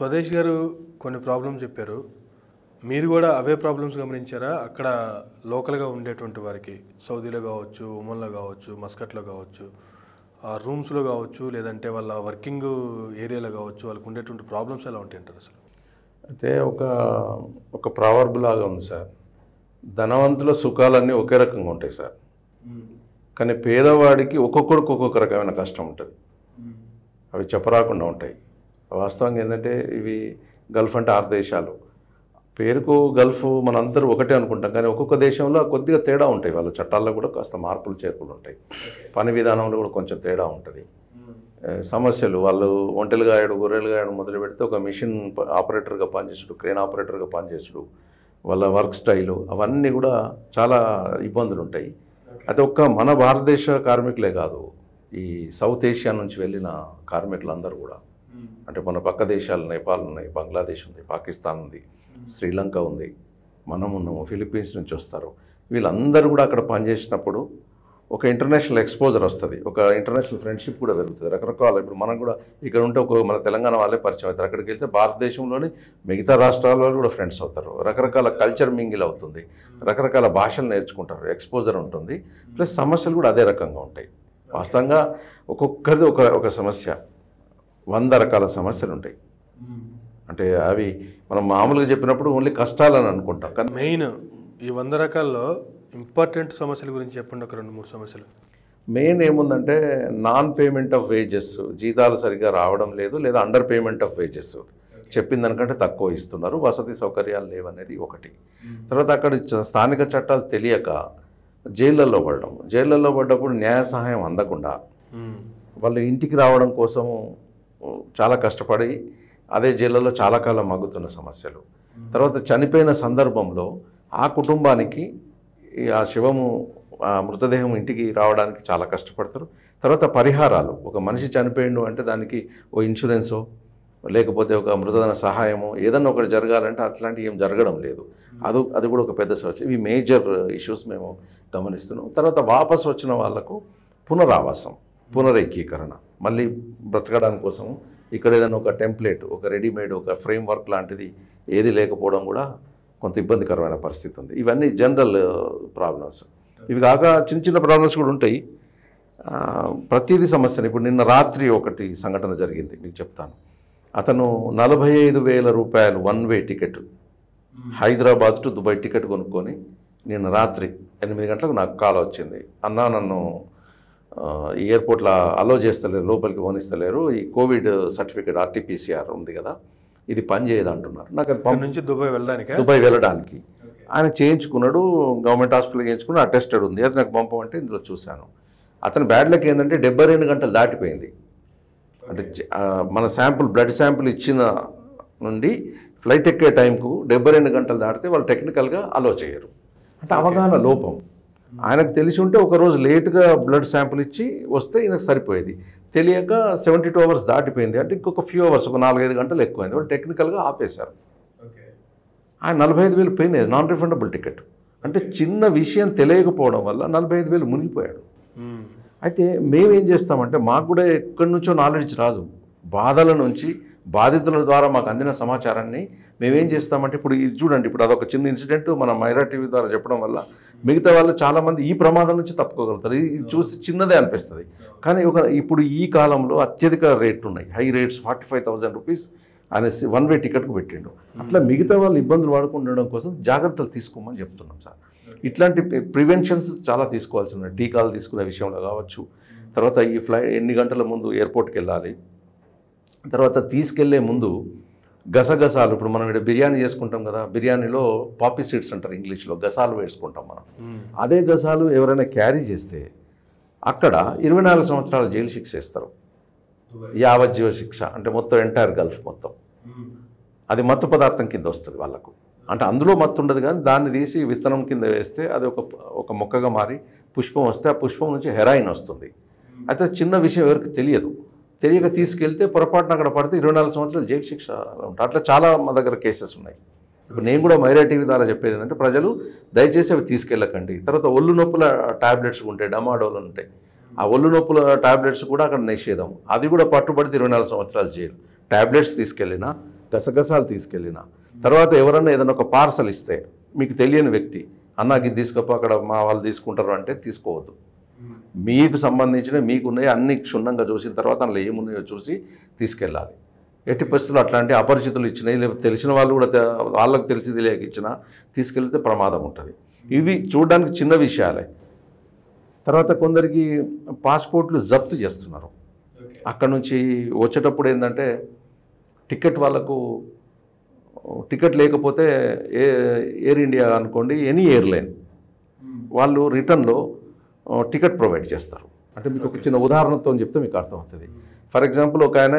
స్వదేశ్ గారు కొన్ని ప్రాబ్లమ్స్ చెప్పారు. మీరు కూడా అవే ప్రాబ్లమ్స్ గమనించారా? అక్కడ లోకల్గా ఉండేటువంటి వారికి సౌదీలో కావచ్చు ఉమన్లో కావచ్చు మస్కట్లో కావచ్చు ఆ రూమ్స్లో కావచ్చు లేదంటే వాళ్ళ వర్కింగ్ ఏరియాలో కావచ్చు వాళ్ళకి ఉండేటువంటి ప్రాబ్లమ్స్ ఎలా ఉంటాయంటారు అసలు? అయితే ఒక ఒక ప్రావర్బ్ లాగా ఉంది సార్. ధనవంతుల సుఖాలన్నీ ఒకే రకంగా ఉంటాయి సార్. కానీ పేదవాడికి ఒక్కొక్కడికి ఒక్కొక్క రకమైన కష్టం ఉంటుంది. అవి చెప్పరాకుండా ఉంటాయి. వాస్తవంగా ఏంటంటే ఇవి గల్ఫ్ అంటే ఆరు దేశాలు. పేరుకు గల్ఫ్ మనందరూ ఒకటే అనుకుంటాం కానీ ఒక్కొక్క దేశంలో కొద్దిగా తేడా ఉంటాయి. వాళ్ళ చట్టాల్లో కూడా కాస్త మార్పులు చేర్పులు ఉంటాయి. పని విధానంలో కూడా కొంచెం తేడా ఉంటుంది. సమస్యలు. వాళ్ళు ఒంటెలు గాయడు గొర్రెలు గాయడం మొదలు పెడితే ఒక మిషన్ ప- ఆపరేటర్గా పనిచేసుడు క్రేన్ ఆపరేటర్గా పనిచేసుడు. వాళ్ళ వర్క్ స్టైలు అవన్నీ కూడా చాలా ఇబ్బందులు ఉంటాయి. అయితే ఒక్క మన భారతదేశ కార్మికులే కాదు ఈ సౌత్ ఏషియా నుంచి వెళ్ళిన కార్మికులందరూ కూడా అంటే మన పక్క దేశాలు నేపాల్ ఉన్నాయి బంగ్లాదేశ్ ఉంది పాకిస్తాన్ ఉంది శ్రీలంక ఉంది మనం ఉన్నాము ఫిలిప్పీన్స్ నుంచి వస్తారు. వీళ్ళందరూ కూడా అక్కడ పనిచేసినప్పుడు ఒక ఇంటర్నేషనల్ ఎక్స్పోజర్ వస్తుంది. ఒక ఇంటర్నేషనల్ ఫ్రెండ్షిప్ కూడా పెరుగుతుంది. రకరకాల ఇప్పుడు మనం కూడా ఇక్కడ ఉంటే ఒక మన తెలంగాణ వాళ్ళే పరిచయం అవుతారు. అక్కడికి వెళ్తే భారతదేశంలోని మిగతా రాష్ట్రాల వాళ్ళు కూడా ఫ్రెండ్స్ అవుతారు. రకరకాల కల్చర్ మింగిల్ అవుతుంది. రకరకాల భాషలు నేర్చుకుంటారు. ఎక్స్పోజర్ ఉంటుంది. ప్లస్ సమస్యలు కూడా అదే రకంగా ఉంటాయి. వాస్తవంగా ఒక్కొక్కరిది ఒక ఒక సమస్య. వంద రకాల సమస్యలు ఉంటాయి. అంటే అవి మనం మామూలుగా చెప్పినప్పుడు ఓన్లీ కష్టాలని అనుకుంటాం. కానీ మెయిన్ ఈ వంద రకాల్లో ఇంపార్టెంట్ సమస్యల గురించి చెప్పండి ఒక రెండు మూడు సమస్యలు. మెయిన్ ఏముందంటే నాన్ పేమెంట్ ఆఫ్ వేజెస్ జీతాలు సరిగ్గా రావడం లేదు లేదా అండర్ పేమెంట్ ఆఫ్ వేజెస్ చెప్పిన దానికంటే తక్కువ ఇస్తున్నారు వసతి సౌకర్యాలు లేవనేది ఒకటి. తర్వాత అక్కడ స్థానిక చట్టాలు తెలియక జైళ్ళల్లో పడడం. జైళ్ళల్లో పడ్డప్పుడు న్యాయ సహాయం అందకుండా వాళ్ళు ఇంటికి రావడం కోసము చాలా కష్టపడి అదే జైళ్ళలో చాలా కాలం మగ్గుతున్న సమస్యలు. తర్వాత చనిపోయిన సందర్భంలో ఆ కుటుంబానికి ఆ శివము ఆ మృతదేహం ఇంటికి రావడానికి చాలా కష్టపడతారు. తర్వాత పరిహారాలు. ఒక మనిషి చనిపోయిండు అంటే దానికి ఓ ఇన్సూరెన్సో లేకపోతే ఒక మృతదన సహాయము ఏదన్నా ఒకటి జరగాలంటే అట్లాంటివి ఏం జరగడం లేదు. అది అది కూడా ఒక పెద్ద సమస్య. ఇవి మేజర్ ఇష్యూస్ మేము గమనిస్తున్నాం. తర్వాత వాపసు వచ్చిన వాళ్ళకు పునరావాసం. పునరేకీకరణ. మళ్ళీ బ్రతకడానికి కోసం ఇక్కడ ఏదైనా ఒక టెంప్లెట్ ఒక రెడీమేడ్ ఒక ఫ్రేమ్ వర్క్ లాంటిది ఏది లేకపోవడం కూడా కొంత ఇబ్బందికరమైన పరిస్థితి ఉంది. ఇవన్నీ జనరల్ ప్రాబ్లమ్స్. ఇవి కాక చిన్న చిన్న ప్రాబ్లమ్స్ కూడా ఉంటాయి. ప్రతిదీ సమస్యలు. ఇప్పుడు నిన్న రాత్రి ఒకటి సంఘటన జరిగింది మీకు చెప్తాను. అతను నలభై ఐదు వేల రూపాయలు one way ticket Hyderabad to Dubai ticket కొనుక్కొని నిన్న రాత్రి ఎనిమిది గంటలకు నాకు కాల్ వచ్చింది. అన్నా నన్ను ఈ ఎయిర్పోర్ట్లో అలో చేస్తలేరు లోపలికి పోనిస్తలేరు. ఈ కోవిడ్ సర్టిఫికేట్ ఆర్టీపీసీఆర్ ఉంది కదా ఇది పని చేయదు అంటున్నారు. నాకు అది నుంచి దుబాయ్ వెళ్ళడానికా? దుబాయ్ వెళ్ళడానికి. ఆయన చేయించుకున్నాడు గవర్నమెంట్ హాస్పిటల్ చేయించుకుని అటెస్టెడ్ ఉంది. అది నాకు పంపమంటే ఇందులో చూశాను. అతని బ్యాడ్ లక్ ఏంటంటే డెబ్బై రెండు గంటలు దాటిపోయింది. అంటే ఆ, మన శాంపుల్ బ్లడ్ శాంపుల్ ఇచ్చిన నుండి ఫ్లైట్ ఎక్కే టైంకు డెబ్బై రెండు గంటలు దాటితే వాళ్ళు టెక్నికల్గా అలో చేయరు. అంటే అవగాహన లోపం. ఆయనకు తెలిసి ఉంటే ఒక రోజు లేట్గా బ్లడ్ శాంపుల్ ఇచ్చి వస్తే ఈయనకు సరిపోయేది. తెలియక సెవెంటీ టూ అవర్స్ దాటిపోయింది. అంటే ఇంకొక ఫ్యూ అవర్స్ ఒక నాలుగైదు గంటలు ఎక్కువైంది. వాళ్ళు టెక్నికల్గా ఆపేశారు. ఆయన నలభై ఐదు వేలు పోయినాయి నాన్ రిఫండబుల్ టికెట్. అంటే చిన్న విషయం తెలియకపోవడం వల్ల నలభై ఐదు వేలు మునిగిపోయాడు. అయితే మేమేం చేస్తామంటే మాకు కూడా ఎక్కడి నుంచో నాలెడ్జ్ రాదు. బాధల నుంచి బాధితుల ద్వారా మాకు అందిన సమాచారాన్ని మేమేం చేస్తామంటే ఇప్పుడు ఇది చూడండి ఇప్పుడు అదొక చిన్న ఇన్సిడెంట్ మన మైరా టీవీ ద్వారా చెప్పడం వల్ల మిగతా వాళ్ళు చాలామంది ఈ ప్రమాదం నుంచి తప్పుకోగలుగుతారు. ఇది చూసి చిన్నదే అనిపిస్తుంది. కానీ ఒక ఇప్పుడు ఈ కాలంలో అత్యధిక రేట్లు ఉన్నాయి. High rates forty five thousand rupees ఆయన వన్ వే టికెట్కు పెట్టిండు. అట్లా మిగతా వాళ్ళు ఇబ్బందులు పడకుండా కోసం జాగ్రత్తలు తీసుకోమని చెప్తున్నాం సార్. ఇట్లాంటి ప్రివెన్షన్స్ చాలా తీసుకోవాల్సి ఉన్నాయి టీకాలు తీసుకునే విషయంలో కావచ్చు. తర్వాత ఈ ఫ్లై ఎన్ని గంటల ముందు ఎయిర్పోర్ట్కి వెళ్ళాలి. తర్వాత తీసుకెళ్ళే ముందు గసగసాలు ఇప్పుడు మనం ఇక్కడ బిర్యానీ చేసుకుంటాం కదా బిర్యానీలో పాపీ సీడ్స్ అంటారు ఇంగ్లీష్లో గసాలు వేసుకుంటాం మనం. అదే గసాలు ఎవరైనా క్యారీ చేస్తే అక్కడ ఇరవై నాలుగు సంవత్సరాల జైలు శిక్ష ఇస్తారు యావజ్జీవ శిక్ష అంటే మొత్తం ఎంటైర్ గల్ఫ్ మొత్తం. అది మత్తు పదార్థం కింద వస్తుంది వాళ్ళకు. అంటే అందులో మత్తు ఉండదు కానీ దాన్ని తీసి విత్తనం కింద వేస్తే అది ఒక ఒక మొక్కగా మారి పుష్పం వస్తే ఆ పుష్పం నుంచి హెరాయిన్ వస్తుంది. అయితే చిన్న విషయం ఎవరికి తెలియదు. తెలియక తీసుకెళ్తే పొరపాటున అక్కడ పడితే ఇరవై నాలుగు సంవత్సరాలు జైలు శిక్ష ఉంటాయి. అట్లా చాలా మా దగ్గర కేసెస్ ఉన్నాయి. ఇప్పుడు నేను కూడా మైరా టీవీ ద్వారా చెప్పేది ఏంటంటే ప్రజలు దయచేసి అవి తీసుకెళ్ళకండి. తర్వాత ఒళ్ళు నొప్పుల టాబ్లెట్స్ ఉంటాయి డమాడోలు ఉంటాయి. ఆ ఒళ్ళు నొప్పుల టాబ్లెట్స్ కూడా అక్కడ నిషేధం. అది కూడా పట్టుబడితే ఇరవై నాలుగు సంవత్సరాలు జైలు. టాబ్లెట్స్ తీసుకెళ్ళినా గసగసాలు తీసుకెళ్ళినా. తర్వాత ఎవరన్నా ఏదైనా ఒక పార్సల్ ఇస్తే మీకు తెలియని వ్యక్తి అన్నాకి ఇది తీసుకపో అక్కడ మా వాళ్ళు తీసుకుంటారు అంటే తీసుకోవద్దు. మీకు సంబంధించిన మీకున్నాయి అన్ని క్షుణ్ణంగా చూసిన తర్వాత అందులో ఏమున్నాయో చూసి తీసుకెళ్ళాలి. ఎట్టి పరిస్థితుల్లో అట్లాంటి అపరిచితులు ఇచ్చినాయి లేకపోతే తెలిసిన వాళ్ళు కూడా వాళ్ళకి తెలిసి తెలియక ఇచ్చినా తీసుకెళ్తే ప్రమాదం ఉంటుంది. ఇవి చూడడానికి చిన్న విషయాలే. తర్వాత కొందరికి పాస్పోర్ట్లు జప్తు చేస్తున్నారు. అక్కడ నుంచి వచ్చేటప్పుడు ఏంటంటే టికెట్ వాళ్ళకు టికెట్ లేకపోతే ఏ ఎయిర్ ఇండియా అనుకోండి ఎనీ ఎయిర్లైన్. వాళ్ళు రిటర్న్లో టికెట్ ప్రొవైడ్ చేస్తారు. అంటే మీకు ఒక చిన్న ఉదాహరణతో చెప్తే మీకు అర్థమవుతుంది. ఫర్ ఎగ్జాంపుల్ ఒక ఆయన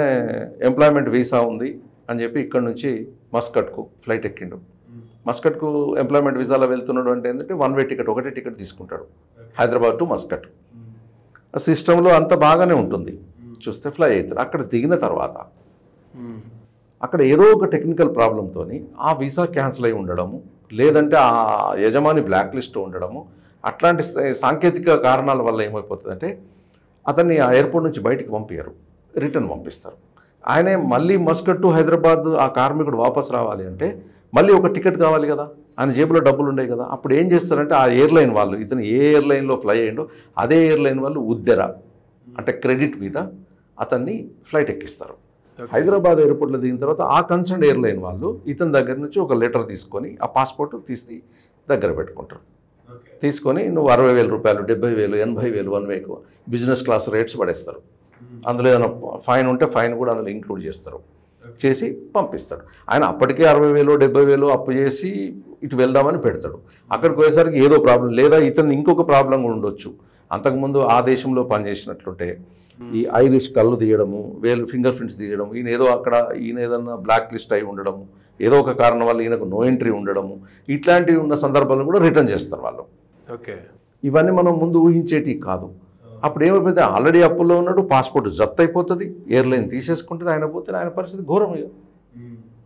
ఎంప్లాయ్మెంట్ వీసా ఉంది అని చెప్పి ఇక్కడ నుంచి మస్కట్కు ఫ్లైట్ ఎక్కిండు. మస్కట్కు ఎంప్లాయ్మెంట్ వీసాలో వెళ్తున్నాడు అంటే ఏంటంటే వన్ వే టికెట్ ఒకటే టికెట్ తీసుకుంటాడు. Hyderabad to Muscat. ఆ సిస్టంలో అంత బాగానే ఉంటుంది. చూస్తే ఫ్లై అవుతారు అక్కడ దిగిన తర్వాత అక్కడ ఏదో ఒక టెక్నికల్ ప్రాబ్లంతో ఆ వీసా క్యాన్సిల్ అయి ఉండడము లేదంటే ఆ యజమాని బ్లాక్ లిస్ట్ ఉండడము అట్లాంటి సాంకేతిక కారణాల వల్ల ఏమైపోతుందంటే అతన్ని ఆ ఎయిర్పోర్ట్ నుంచి బయటికి పంపించరు రిటర్న్ పంపిస్తారు. ఆయనే మళ్ళీ మస్కట్ టు హైదరాబాద్ ఆ కార్మికుడు వాపస్ రావాలి అంటే మళ్ళీ ఒక టికెట్ కావాలి కదా? ఆయన జేబులో డబ్బులు ఉండేవి కదా? అప్పుడు ఏం చేస్తారంటే ఆ ఎయిర్లైన్ వాళ్ళు ఇతను ఏ ఎయిర్లైన్లో ఫ్లై అయ్యిండో అదే ఎయిర్లైన్ వాళ్ళు ఉద్దెర అంటే క్రెడిట్ మీద అతన్ని ఫ్లైట్ ఎక్కిస్తారు. హైదరాబాద్ ఎయిర్పోర్ట్లో దిగిన తర్వాత ఆ కన్సర్న్ ఎయిర్లైన్ వాళ్ళు ఇతని దగ్గర నుంచి ఒక లెటర్ తీసుకొని ఆ పాస్పోర్ట్ తీసి దగ్గర పెట్టుకుంటారు. తీసుకొని నువ్వు అరవై వేల రూపాయలు డెబ్బై వేలు ఎనభై వేలు వన్ వేకు బిజినెస్ క్లాస్ రేట్స్ పడేస్తారు. అందులో ఏదైనా ఫైన్ ఉంటే ఫైన్ కూడా అందులో ఇంక్లూడ్ చేస్తారు. చేసి పంపిస్తాడు. ఆయన అప్పటికే అరవై వేలు డెబ్బై వేలు అప్పు చేసి ఇటు వెళ్దామని పెడతాడు. అక్కడికి పోయేసరికి ఏదో ప్రాబ్లం లేదా ఇతను ఇంకొక ప్రాబ్లం కూడా ఉండొచ్చు. అంతకుముందు ఆ దేశంలో పనిచేసినట్లుంటే ఈ ఐరిష్ కళ్ళు తీయడము వేలు ఫింగర్ ప్రింట్స్ తీయడం ఈయన ఏదో అక్కడ ఈయన ఏదన్నా బ్లాక్ లిస్ట్ అయి ఉండడము ఏదో ఒక కారణం వల్ల ఈయనకు నో ఎంట్రీ ఉండడము ఇట్లాంటివి ఉన్న సందర్భాలను కూడా రిటర్న్ చేస్తారు వాళ్ళు. ఓకే. ఇవన్నీ మనం ముందు ఊహించేటి కాదు. అప్పుడు ఏమైపోతే ఆల్రెడీ అప్పుల్లో ఉన్నాడు పాస్పోర్ట్ జప్తు అయిపోతుంది ఎయిర్లైన్ తీసేసుకుంటుంది ఆయన పోతే ఆయన పరిస్థితి ఘోరం ఇక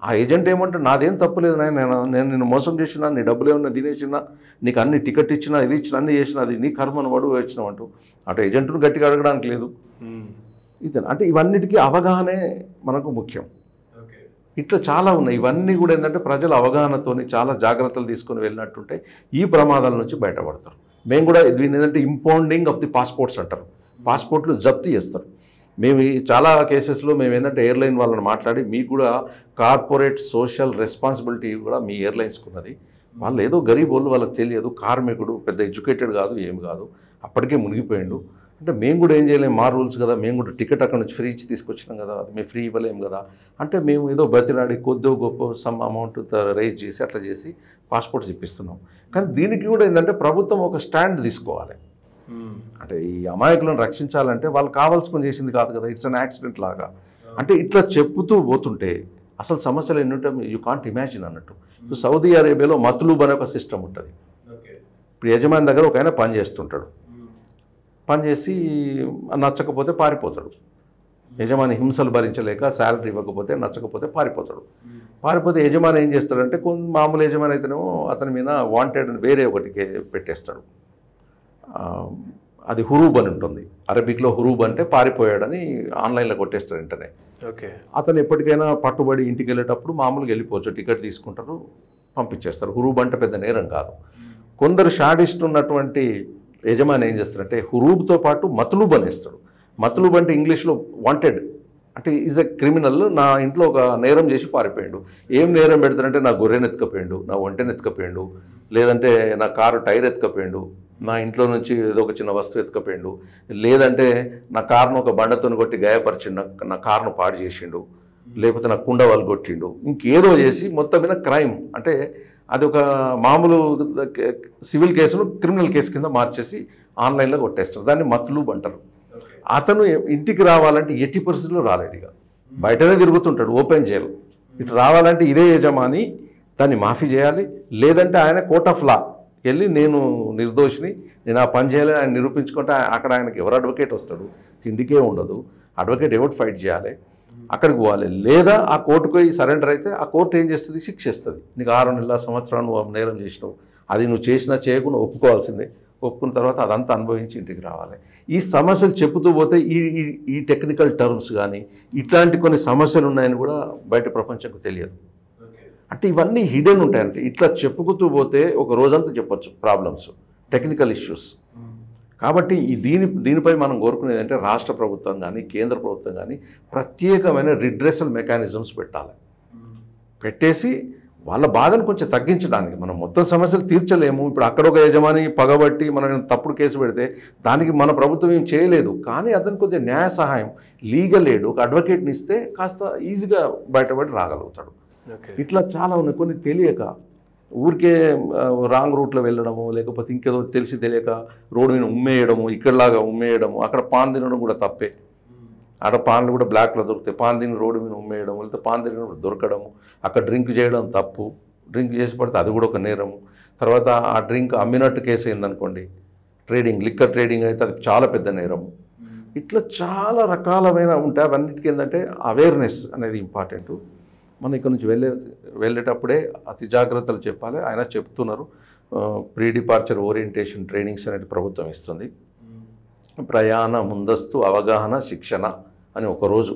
ఆ ఏజెంట్ ఏమంటే నాదేం తప్పులేదు నాయన నేను నేను నిన్ను మోసం చేసినా నీ డబ్బులు ఏమన్నా తినేసినా నీకు అన్ని టికెట్ ఇచ్చినా ఇది ఇచ్చినా అన్ని చేసినా అది నీ కర్మను వడు వచ్చినావు అంటూ అటు ఏజెంట్ను గట్టిగా అడగడానికి లేదు. ఇతను అంటే ఇవన్నిటికీ అవగాహనే మనకు ముఖ్యం. ఇట్లా చాలా ఉన్నాయి. ఇవన్నీ కూడా ఏంటంటే ప్రజల అవగాహనతోని చాలా జాగ్రత్తలు తీసుకొని వెళ్ళినట్టుంటే ఈ ప్రమాదాల నుంచి బయటపడతారు. మేము కూడా దీని ఏంటంటే ఇంపౌండింగ్ ఆఫ్ ది పాస్పోర్ట్స్ అంటారు. పాస్పోర్ట్లు జప్తు చేస్తారు. మేము ఈ చాలా కేసెస్లో మేము ఏంటంటే ఎయిర్లైన్ వాళ్ళని మాట్లాడి మీకు కూడా కార్పొరేట్ సోషల్ రెస్పాన్సిబిలిటీ కూడా మీ ఎయిర్లైన్స్కి ఉన్నది వాళ్ళు ఏదో గరీబ్ వాళ్ళు వాళ్ళకి తెలియదు. కార్మికుడు పెద్ద ఎడ్యుకేటెడ్ కాదు ఏం కాదు. అప్పటికే మునిగిపోయిండు. అంటే మేము కూడా ఏం చేయలేము మా రూల్స్ కదా మేము కూడా టికెట్ అక్కడ నుంచి ఫ్రీ ఇచ్చి తీసుకొచ్చినాం కదా అది మేము ఫ్రీ ఇవ్వలేము కదా. అంటే మేము ఏదో బతిలాడి కొద్దో గొప్ప సమ్ అమౌంట్ రైజ్ చేసి అట్లా చేసి పాస్పోర్ట్స్ ఇప్పిస్తున్నాం. కానీ దీనికి కూడా ఏంటంటే ప్రభుత్వం ఒక స్టాండ్ తీసుకోవాలి. అంటే ఈ అమాయకులను రక్షించాలంటే వాళ్ళు కావాల్సుకొని చేసింది కాదు కదా ఇట్స్ అన్ యాక్సిడెంట్ లాగా. అంటే ఇట్లా చెప్పుతూ పోతుంటే అసలు సమస్యలు ఎన్ని ఉంటాయి యూ కాంట్ ఇమాజిన్ అన్నట్టు. ఇప్పుడు సౌదీ అరేబియాలో మతులూబ్ అనే ఒక సిస్టమ్ ఉంటుంది. ఇప్పుడు యజమాని దగ్గర ఒక ఆయన పని చేస్తుంటాడు. పని చేసి నచ్చకపోతే పారిపోతాడు. యజమాని హింసలు భరించలేక శాలరీ ఇవ్వకపోతే నచ్చకపోతే పారిపోతాడు. పారిపోతే యజమాని ఏం చేస్తాడంటే కొంత మామూలు యజమాని అయితేనేమో అతని మీద వాంటెడ్ అని వేరే ఒకటి కే- పెట్టేస్తాడు అది హురూబ్ అని ఉంటుంది. అరబిక్లో హురూబ్ అంటే పారిపోయాడని ఆన్లైన్లో కొట్టేస్తాడు వెంటనే. ఓకే. అతను ఎప్పటికైనా పట్టుబడి ఇంటికి వెళ్ళేటప్పుడు మామూలుగా వెళ్ళిపోవచ్చు టికెట్ తీసుకుంటారు పంపించేస్తారు. హురూబ్ అంటే పెద్ద నేరం కాదు. కొందరు షాడిస్ట్ ఉన్నటువంటి యజమాని ఏం చేస్తాడంటే హురూబ్తో పాటు మతలూబ్ అనేస్తాడు. మతలూబ్ అంటే ఇంగ్లీష్లో వాంటెడ్ అంటే ఈజ్ ఎ క్రిమినల్ నా ఇంట్లో ఒక నేరం చేసి పారిపోయాడు. ఏం నేరం పెడతాడంటే నా గొర్రెను ఎత్తుకపోయాడు నా ఒంటెను ఎత్తుకపోయాడు లేదంటే నా కారు టైర్ ఎత్తుకపోయాడు నా ఇంట్లో నుంచి ఏదో ఒక చిన్న వస్తువు ఎత్తుకపోయాడు లేదంటే నా కారును ఒక బండతో కొట్టి గాయపరిచిండు నా- నా కారును పాడు చేసిండు లేకపోతే నా కుండ వాళ్ళు కొట్టిండు. ఇంకేదో చేసి మొత్తం మీద క్రైమ్ అంటే అది ఒక మామూలు సివిల్ కేసును క్రిమినల్ కేసు కింద మార్చేసి ఆన్లైన్లో కొట్టేస్తారు. దాన్ని మత్లూబ్ అంటారు. అతను ఇంటికి రావాలంటే ఎట్టి పరిస్థితుల్లో రాలేడు ఇక. బయటనే తిరుగుతుంటాడు ఓపెన్ జైలు. ఇటు రావాలంటే ఇదే యజమాని దాన్ని మాఫీ చేయాలి. లేదంటే ఆయన కోర్ట్ ఆఫ్ లా వెళ్ళి నేను నిర్దోషిని నేను ఆ పని చేయాలి ఆయన నిరూపించుకుంటే అక్కడ ఆయనకి ఎవరు అడ్వకేట్ వస్తాడు? తిండికే ఉండదు. అడ్వకేట్ ఎవరు ఫైట్ చేయాలి? అక్కడికి పోవాలి. లేదా ఆ కోర్టుకు పోయి సరెండర్ అయితే ఆ కోర్టు ఏం చేస్తుంది? శిక్షిస్తుంది నీకు ఆరు నెలల సంవత్సరాలు నువ్వు నేరం చేసినావు. అది నువ్వు చేసినా చేయకుండా ఒప్పుకోవాల్సిందే. ఒప్పుకున్న తర్వాత అదంతా అనుభవించి ఇంటికి రావాలి. ఈ సమస్యలు చెప్పుతూ పోతే ఈ ఈ- ఈ టెక్నికల్ టర్మ్స్ కానీ ఇట్లాంటి కొన్ని సమస్యలు ఉన్నాయని కూడా బయట ప్రపంచంకు తెలియదు. అంటే ఇవన్నీ హిడెన్ ఉంటాయంటే ఇట్లా చెప్పుకుతూ పోతే ఒక రోజంతా చెప్పొచ్చు ప్రాబ్లమ్స్ టెక్నికల్ ఇష్యూస్. కాబట్టి ఈ దీని దీనిపై మనం కోరుకునేది అంటే రాష్ట్ర ప్రభుత్వం కానీ కేంద్ర ప్రభుత్వం కానీ ప్రత్యేకమైన రిడ్రెసల్ మెకానిజమ్స్ పెట్టాలి. పెట్టేసి వాళ్ళ బాధను కొంచెం తగ్గించడానికి మనం మొత్తం సమస్యలు తీర్చలేము. ఇప్పుడు అక్కడ ఒక యజమాని పగబట్టి మనం తప్పుడు కేసు పెడితే దానికి మన ప్రభుత్వం ఏం చేయలేదు. కానీ అతనికి కొంచెం న్యాయ సహాయం లీగల్ ఎయిడ్ ఒక అడ్వకేట్ని ఇస్తే కాస్త ఈజీగా బయటపడి రాగలుగుతాడు. ఇట్లా చాలా ఉన్నాయి. కొన్ని తెలియక ఊరికే రాంగ్ రూట్లో వెళ్ళడము లేకపోతే ఇంకేదో తెలిసి తెలియక రోడ్డు మీద ఉమ్మేయడము ఇక్కడలాగా ఉమ్మేయడము అక్కడ పాన్ తినడం కూడా తప్పే. ఆడ పాన్లు కూడా బ్లాక్లో దొరుకుతాయి. పాన్ తిని రోడ్డు మీద ఉమ్మేయడం లేకపోతే పాన్ తినడం దొరకడము అక్కడ డ్రింక్ చేయడం తప్పు. డ్రింక్ చేసి పడితే అది కూడా ఒక నేరము. తర్వాత ఆ డ్రింక్ అమ్మినట్టు కేసు అయిందనుకోండి ట్రేడింగ్ లిక్కర్ ట్రేడింగ్ అయితే అది చాలా పెద్ద నేరము. ఇట్లా చాలా రకాలమైన ఉంటాయి. అవన్నిటికీ ఏంటంటే అవేర్నెస్ అనేది ఇంపార్టెంట్. మనం ఇక్కడ నుంచి వెళ్ళే వెళ్ళేటప్పుడే అతి జాగ్రత్తలు చెప్పాలి. ఆయన చెప్తున్నారు ప్రీ డిపార్చర్ ఓరియంటేషన్ ట్రైనింగ్స్ అనేది ప్రభుత్వం ఇస్తుంది. ప్రయాణ ముందస్తు అవగాహన శిక్షణ అని ఒకరోజు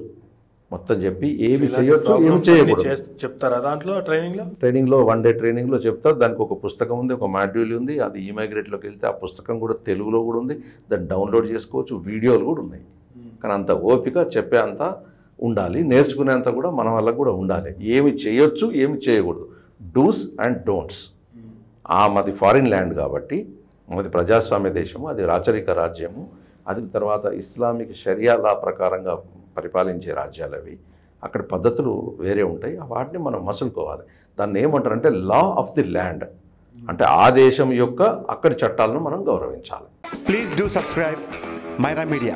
మొత్తం చెప్పి ఏమి చేయొచ్చు ఏమి చేయకూడదు. చెప్తారా దాంట్లో ట్రైనింగ్లో? ట్రైనింగ్లో వన్ డే ట్రైనింగ్లో చెప్తారు. దానికి ఒక పుస్తకం ఉంది ఒక మాడ్యూల్ ఉంది. అది ఈమైగ్రేట్లోకి వెళ్తే ఆ పుస్తకం కూడా తెలుగులో కూడా ఉంది. దాన్ని డౌన్లోడ్ చేసుకోవచ్చు వీడియోలు కూడా ఉన్నాయి. కానీ అంత ఓపిక చెప్పే అంత ఉండాలి. నేర్చుకునేంత కూడా మన వల్ల కూడా ఉండాలి. ఏమి చేయొచ్చు ఏమి చేయకూడదు. Dos and don'ts. ఆ మాది ఫారిన్ ల్యాండ్ కాబట్టి మాది ప్రజాస్వామ్య దేశము అది రాచరిక రాజ్యము. అది తర్వాత ఇస్లామిక్ షరియా లా ప్రకారంగా పరిపాలించే రాజ్యాలు అవి. అక్కడ పద్ధతులు వేరే ఉంటాయి. వాటిని మనం మసులుకోవాలి. దాన్ని ఏమంటారంటే లా ఆఫ్ ది ల్యాండ్. అంటే ఆ దేశం యొక్క అక్కడి చట్టాలను మనం గౌరవించాలి. Please do subscribe Myra Media.